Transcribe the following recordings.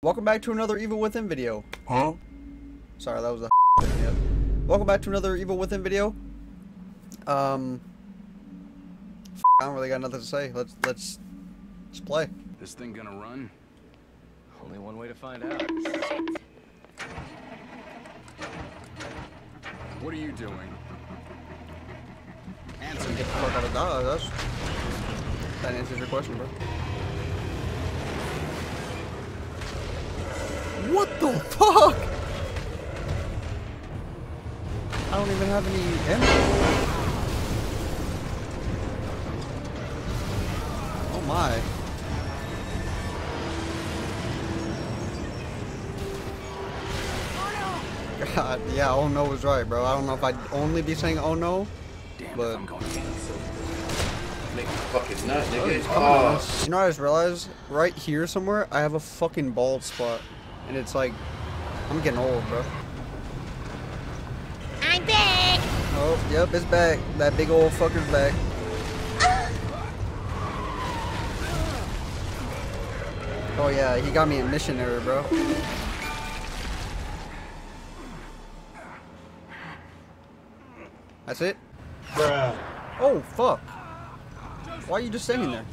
Welcome back to another Evil Within video. Huh? Sorry, that was a yep. Welcome back to another Evil Within video. Um, I don't really got nothing to say. Let's let's let's play. This thing gonna run? Only one way to find out. What are you doing? Answer. Get the fuck out of. That's that answers your question, bro. What the fuck? I don't even have any ammo. Oh my. God, yeah, oh no was right, bro. I don't know if I'd only be saying oh no, Damn But- if I'm going to. Make fucking nut, Oh, nigga. he's coming at Oh. You know, I just realized right here somewhere, I have a fucking bald spot, and it's like, I'm getting old, bro. I'm back. Oh, yep, it's back. That big old fucker's back. Oh yeah, he got me a missionary, bro. That's it? bruh. Oh, fuck. Why are you just standing there?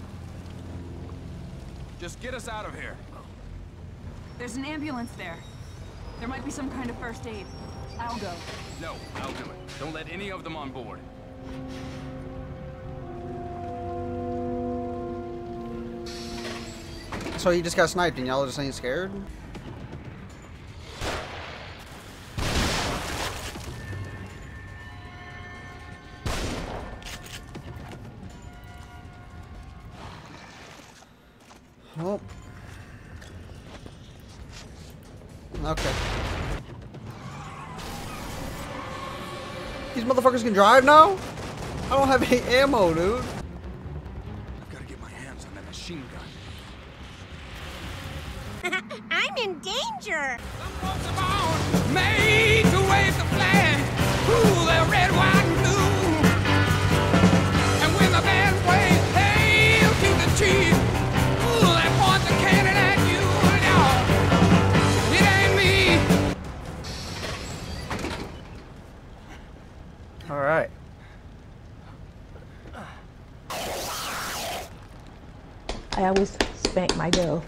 Just get us out of here. There's an ambulance there. There might be some kind of first aid. I'll go. No, I'll do it. Don't let any of them on board. So you just got sniped and y'all just ain't scared? Motherfuckers can drive now? I don't have any ammo, dude. Spank my.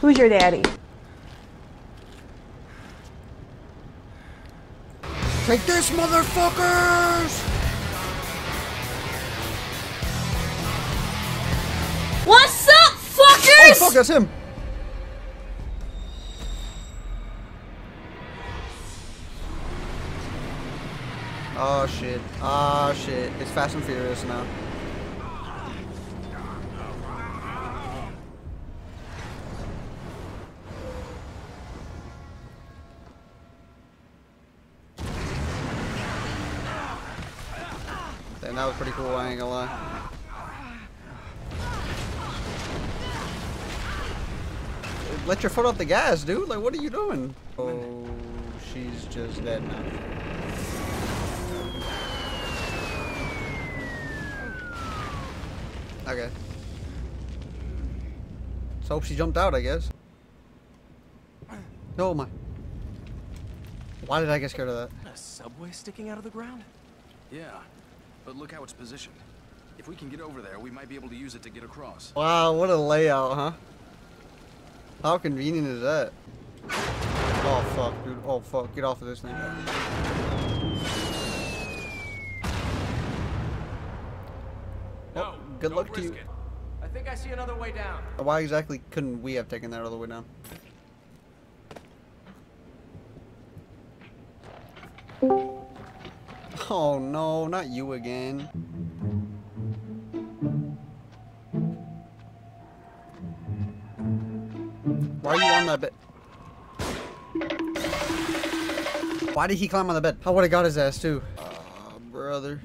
Who's your daddy? Take this, motherfuckers! What's up, fuckers? Oh, fuckers? fuck, that's him! Oh shit. Oh shit. It's Fast and Furious now. Damn, that was pretty cool, I ain't gonna lie. Let your foot off the gas, dude. Like, what are you doing? Oh, she's just dead now. Okay. So hope she jumped out, I guess. Oh my. Why did I get scared of that? A subway sticking out of the ground? Yeah, but look how it's positioned. If we can get over there, we might be able to use it to get across. Wow, what a layout, huh? How convenient is that? Oh fuck, dude. Oh fuck, get off of this thing. No. good luck to you. it. I think I see another way down. Why exactly couldn't we have taken that all the way down? Oh no, not you again. Why are you on that bed? Why did he climb on the bed? I would have got his ass too. Ah, brother.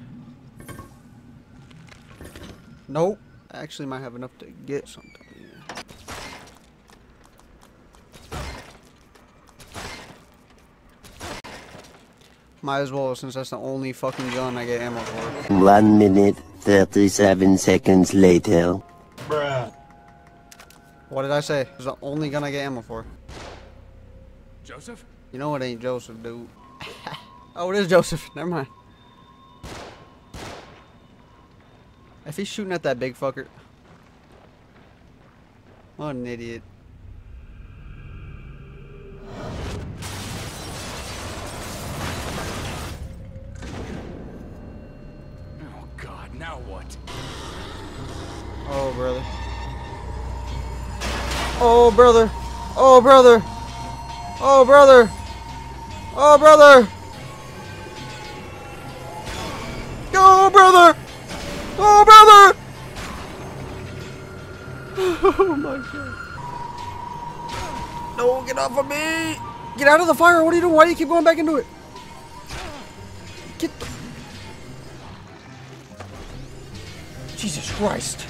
Nope. I actually might have enough to get something. Yeah. Might as well, since that's the only fucking gun I get ammo for. One minute, 37 seconds later. Bruh. What did I say? It's the only gun I get ammo for. Joseph? You know it ain't Joseph, dude. oh, it is Joseph. Never mind. If he's shooting at that big fucker. What an idiot. Oh, brother. Oh, brother. Oh, brother. Oh, brother. Oh, brother. Oh, brother. Oh, brother. Oh, my God. No, get off of me. Get out of the fire. What are you doing? Why do you keep going back into it? Get. Jesus Christ.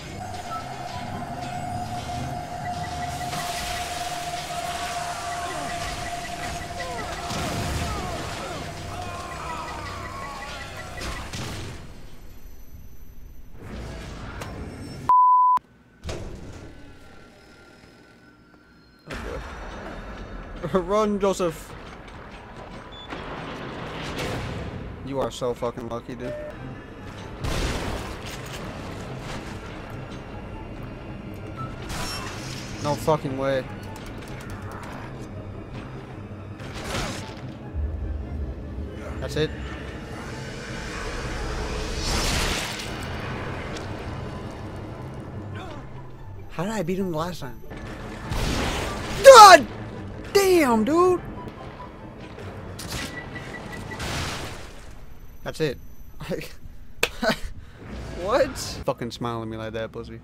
Run, Joseph. You are so fucking lucky, dude. No fucking way. That's it. How did I beat him last time? God damn, dude! That's it. what? Fucking smile at me like that, pussy.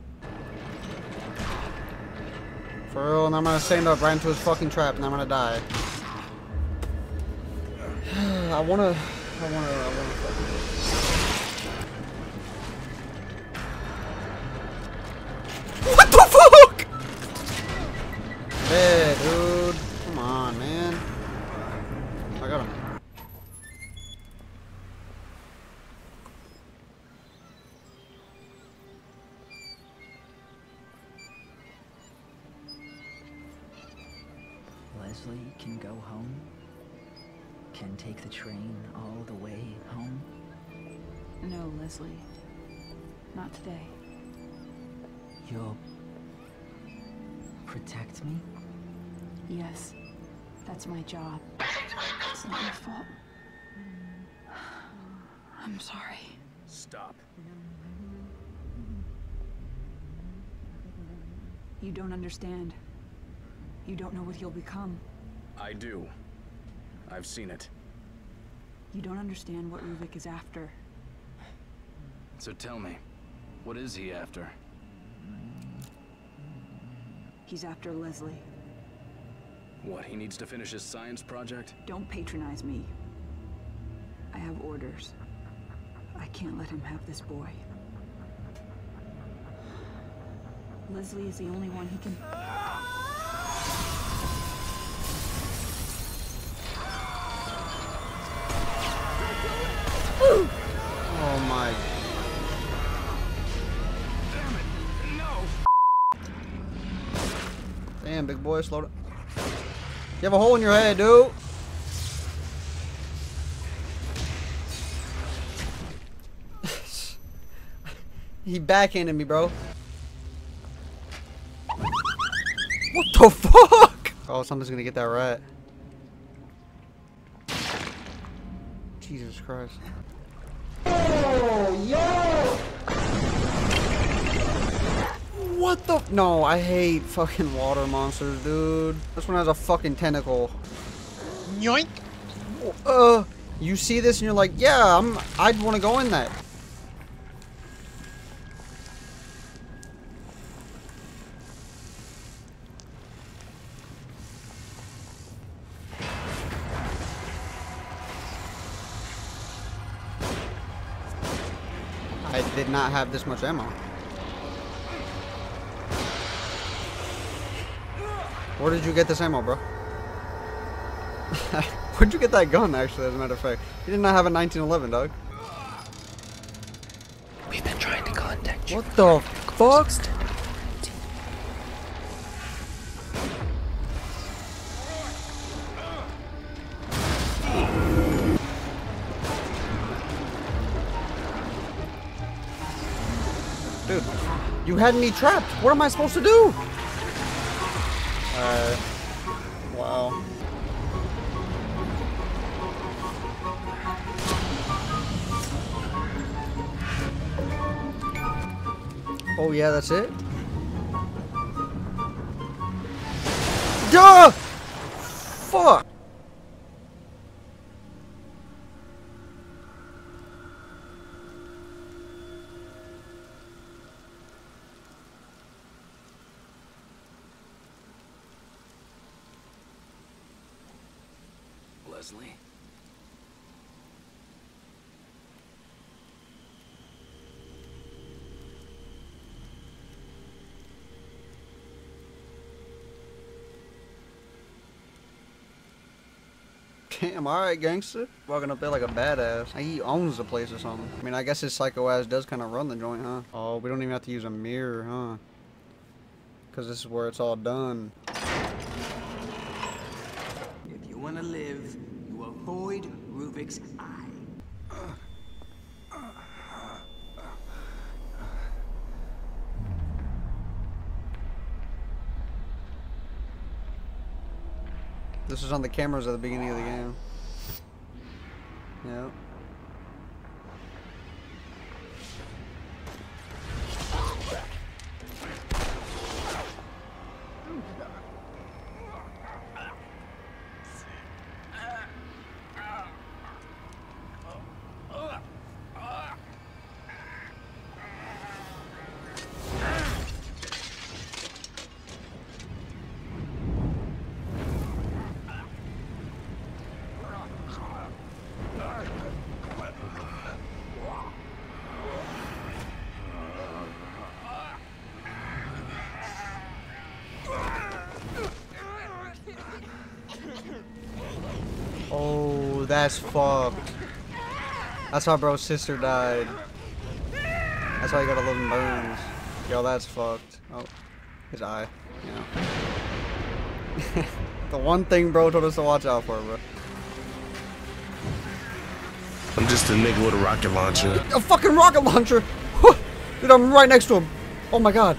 For real, and I'm gonna stand up right into his fucking trap and I'm gonna die. I wanna, I wanna, I wanna fucking. Leslie can go home? Can take the train all the way home? No, Leslie. Not today. You'll protect me? Yes, that's my job. It's not your fault. I'm sorry. Stop. You don't understand. You don't know what he'll become. I do. I've seen it. You don't understand what Ruvik is after. So tell me, what is he after? He's after Leslie. What, he needs to finish his science project? Don't patronize me. I have orders. I can't let him have this boy. Leslie is the only one he can... Boy, slow down. You have a hole in your head, dude. he backhanded me, bro. What the fuck? Oh, something's gonna get that rat. Jesus Christ. Oh, What the? No, I hate fucking water monsters, dude. This one has a fucking tentacle. Yoink. Uh, you see this and you're like, yeah, I'm. I'd want to go in that. I did not have this much ammo. Where did you get this ammo, bro? Where'd you get that gun, actually, as a matter of fact? You did not have a 1911, dog. We've been trying to contact you. What the fuck? Dude, you had me trapped. What am I supposed to do? Alright. Wow. Oh yeah, that's it? Duh! Fuck! Leslie? Damn, alright, gangster. Walking up there like a badass. He owns the place or something. I mean, I guess his psycho ass does kind of run the joint, huh? Oh, we don't even have to use a mirror, huh? Because this is where it's all done. If you want to live, you avoid Eye. This is on the cameras at the beginning of the game. Yep. Oh, that's fucked. That's how bro's sister died. That's why he got 11 burns. Yo, that's fucked. Oh, his eye. Yeah. the one thing bro told us to watch out for, bro. I'm just a nigga with a rocket launcher. A fucking rocket launcher! Dude, I'm right next to him. Oh my god.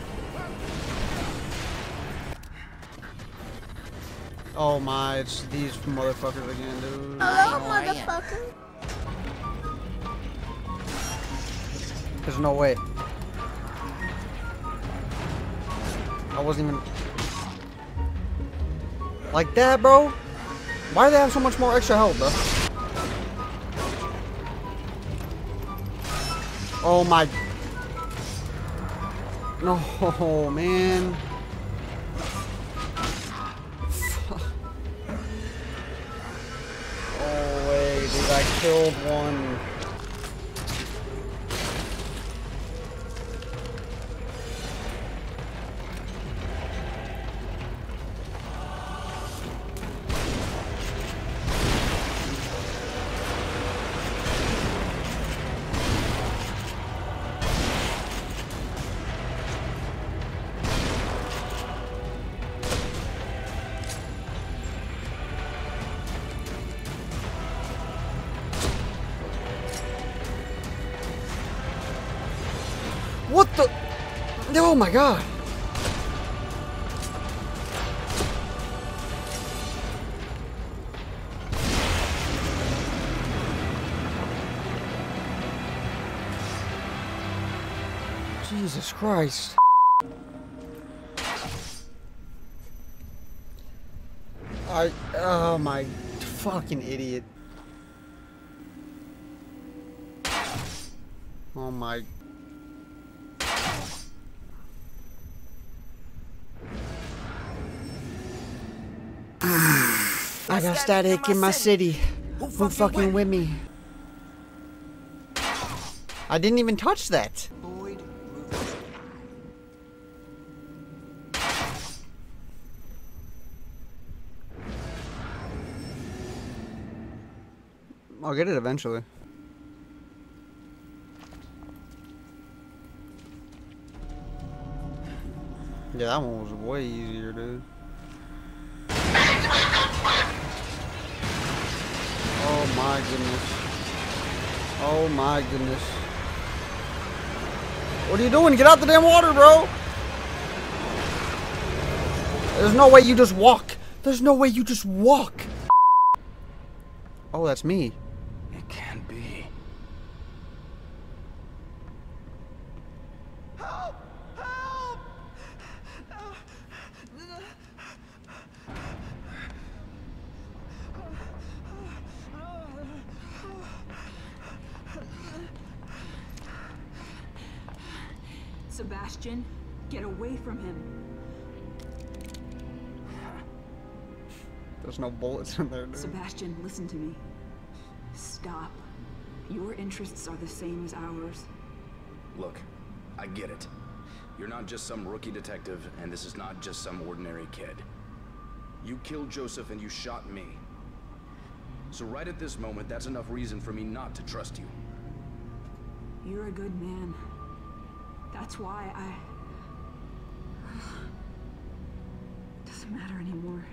Oh my, it's these motherfuckers again, dude. Hello, motherfucker. There's no way. I wasn't even... Like that, bro? Why do they have so much more extra health, bro? Oh my... No, man. Killed one. Oh my god. Jesus Christ. I, oh my fucking idiot. Oh my got static in my city. Who fucking with me? I didn't even touch that. I'll get it eventually. Yeah, that one was way easier, dude. My goodness. Oh my goodness. What are you doing? Get out the damn water, bro! There's no way you just walk. There's no way you just walk. Oh, that's me. Sebastian, get away from him. There's no bullets in there, dude. Sebastian, listen to me. Stop. Your interests are the same as ours. Look, I get it. You're not just some rookie detective, and this is not just some ordinary kid. You killed Joseph and you shot me. So right at this moment, that's enough reason for me not to trust you. You're a good man. That's why I... Doesn't matter anymore.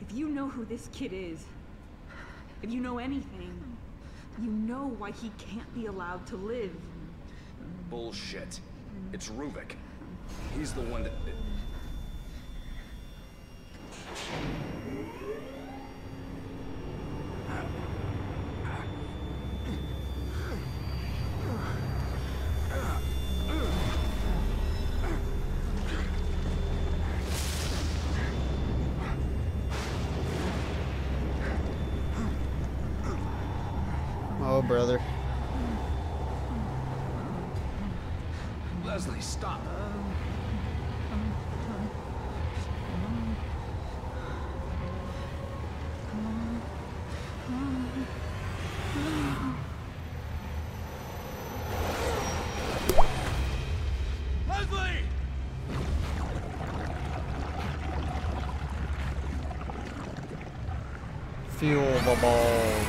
If you know who this kid is, if you know anything, you know why he can't be allowed to live. Bullshit. It's Ruvik. He's the one that... Fuel the balls.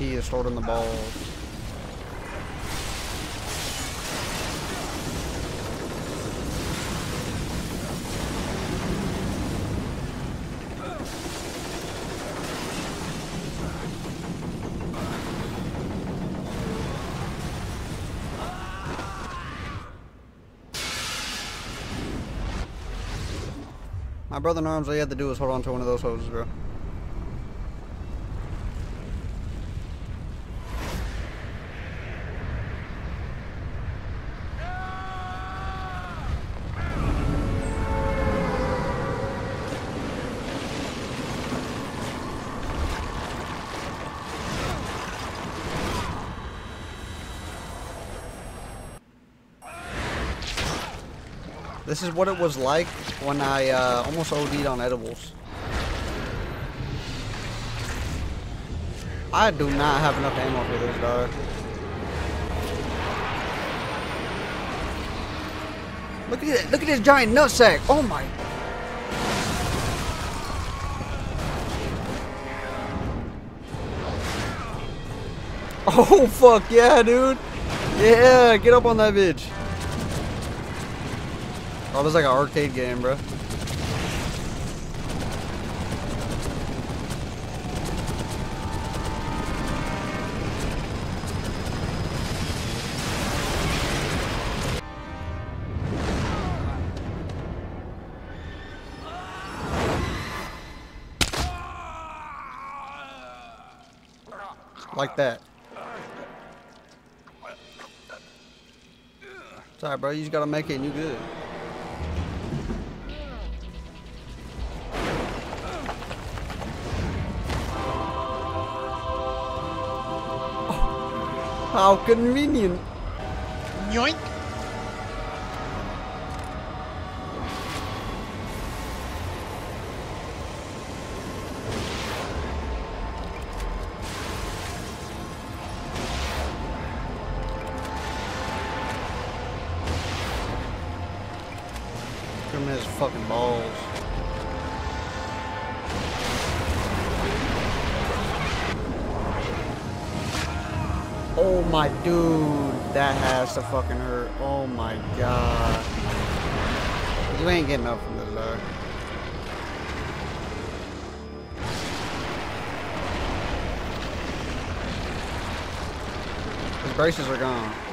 He is holding the balls. My brother in arms, all you had to do was hold on to one of those hoses, bro. This is what it was like when I uh, almost OD'd on edibles. I do not have enough ammo for this, dog. Look at it! Look at this giant nutsack! Oh my! Oh fuck yeah, dude! Yeah, get up on that bitch! This is like an arcade game, bro. Like that. Sorry, bro. You just gotta make it and you good. How convenient. Yoink. Give him his fucking balls. Oh my dude, that has to fucking hurt. Oh my god. You ain't getting up from this, dog. His braces are gone.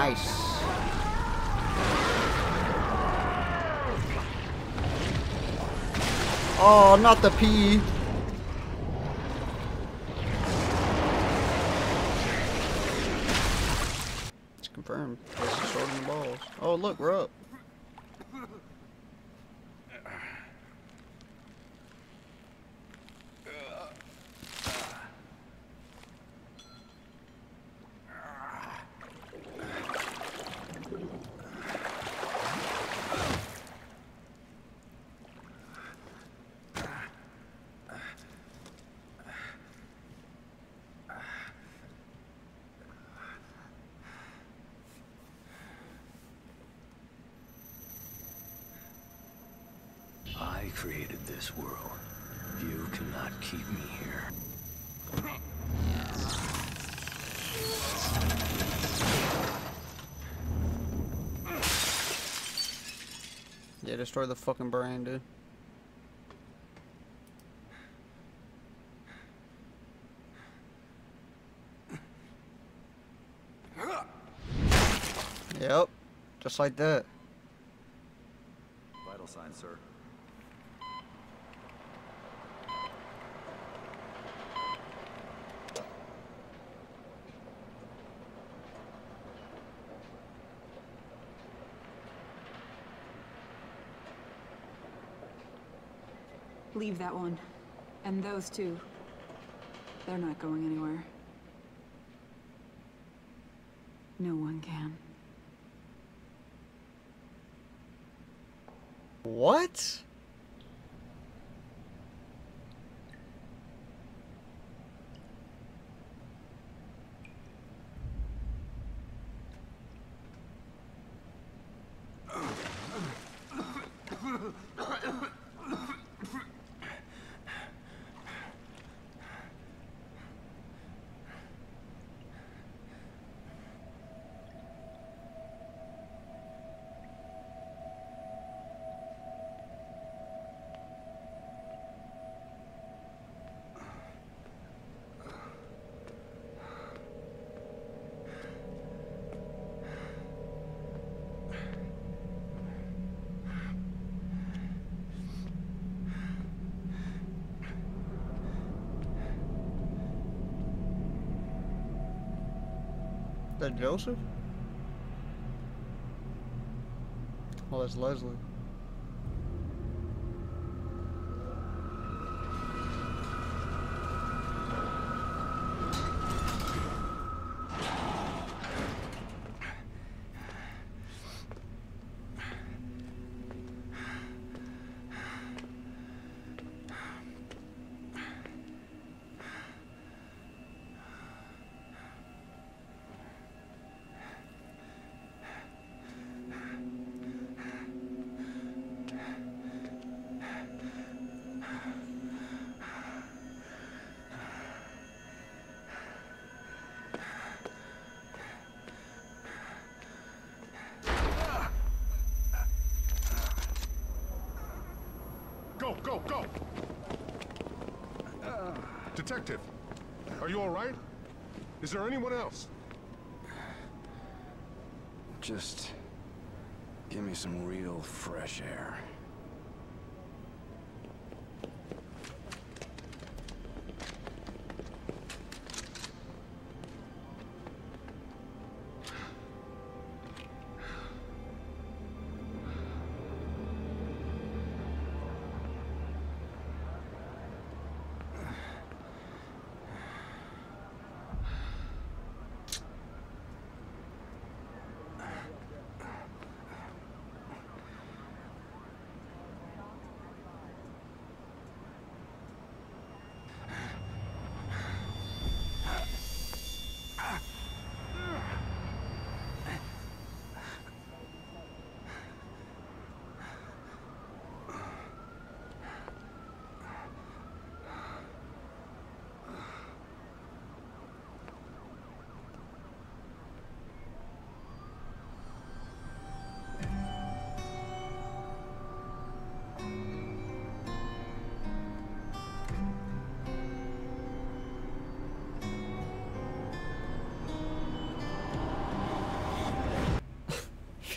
Nice. Oh, not the pee. It's confirmed. The sword in the balls. Oh, look, we're up. I created this world. You cannot keep me here. Yeah, destroy the fucking brain, dude. Yep, just like that. Vital signs, sir. Leave that one. And those two. They're not going anywhere. No one can. What? That Joseph? Well, that's Leslie. Go, go, go! Detective, are you all right? Is there anyone else? Just give me some real fresh air.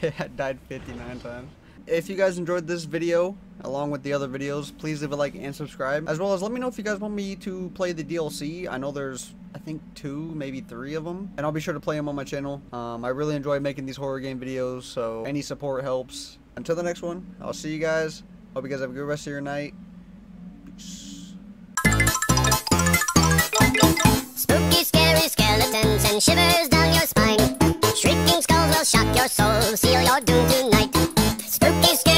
I died 59 times. If you guys enjoyed this video, along with the other videos, please leave a like and subscribe. As well as let me know if you guys want me to play the DLC. I know there's, I think, two, maybe three of them. And I'll be sure to play them on my channel. Um, I really enjoy making these horror game videos, so any support helps. Until the next one, I'll see you guys. Hope you guys have a good rest of your night. Spooky, scary skeletons and shivers down your spine. Shrieking will shock your soul, seal your doom tonight. Spooky, scary.